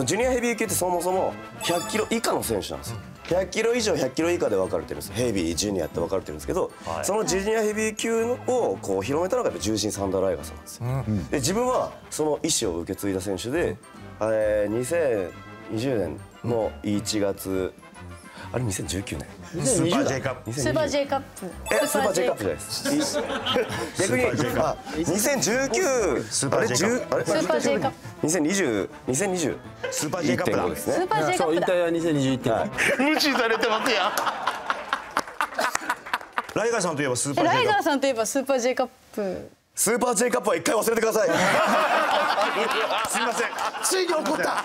そのジュニアヘビー級ってそもそも100キロ以下の選手なんですよ。100キロ以上100キロ以下で分かれてるんですヘビージュニアって分かれてるんですけど、そのジュニアヘビー級をこう広めたのがやっぱ重心サンダーライガーさんなんですよ、で自分はその意思を受け継いだ選手で、えー2020年の1月あれ2019年スーパー J カップ。スーパー J カップ。えスーパー J カップ。じゃないです。逆にあ2019スーパー J カップ。あれスーパー J カップ。2020 2020スーパー J カップだ。1.5ですね。スーパー J カップだ。そう引退は2021点はい。無視されてますやん。ライガーさんといえばスーパー J ライカップ。ガーさんといえばスーパー J カップ。スーパー J カップは一回忘れてください。すいません。ついに怒った